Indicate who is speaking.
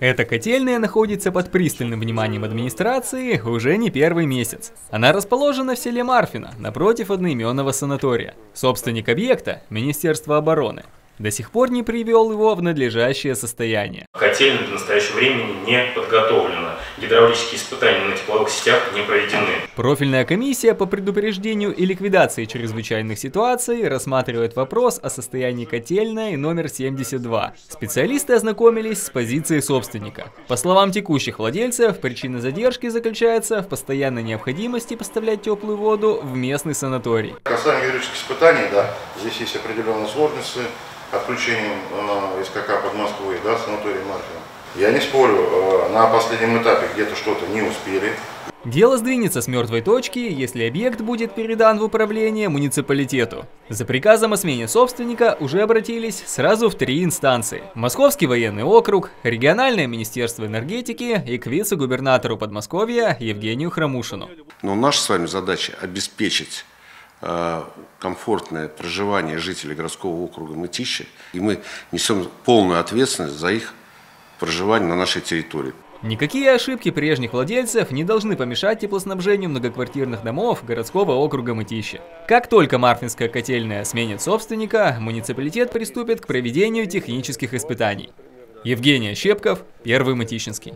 Speaker 1: Эта котельная находится под пристальным вниманием администрации уже не первый месяц. Она расположена в селе Марфино, напротив одноименного санатория. Собственник объекта – Министерство обороны до сих пор не привел его в надлежащее состояние.
Speaker 2: Котельная до настоящего времени не подготовлена. Гидравлические испытания на тепловых сетях не проведены.
Speaker 1: Профильная комиссия по предупреждению и ликвидации чрезвычайных ситуаций рассматривает вопрос о состоянии котельной номер 72. Специалисты ознакомились с позицией собственника. По словам текущих владельцев, причина задержки заключается в постоянной необходимости поставлять теплую воду в местный санаторий.
Speaker 3: Касаемо гидравлических испытаний, да, здесь есть определенные сложности отключением э, СКК под Москвой, да, санаторий Марфина. Я не спорю, э, на последнем этапе где-то что-то не успели.
Speaker 1: Дело сдвинется с мертвой точки, если объект будет передан в управление муниципалитету. За приказом о смене собственника уже обратились сразу в три инстанции. Московский военный округ, региональное министерство энергетики и к вице-губернатору Подмосковья Евгению Храмушину.
Speaker 4: Но наша с вами задача обеспечить комфортное проживание жителей городского округа Мытищи, и мы несем полную ответственность за их проживание на нашей территории.
Speaker 1: Никакие ошибки прежних владельцев не должны помешать теплоснабжению многоквартирных домов городского округа Мытищи. Как только Марфинская котельная сменит собственника, муниципалитет приступит к проведению технических испытаний. Евгений Щепков, Первый Мытищинский.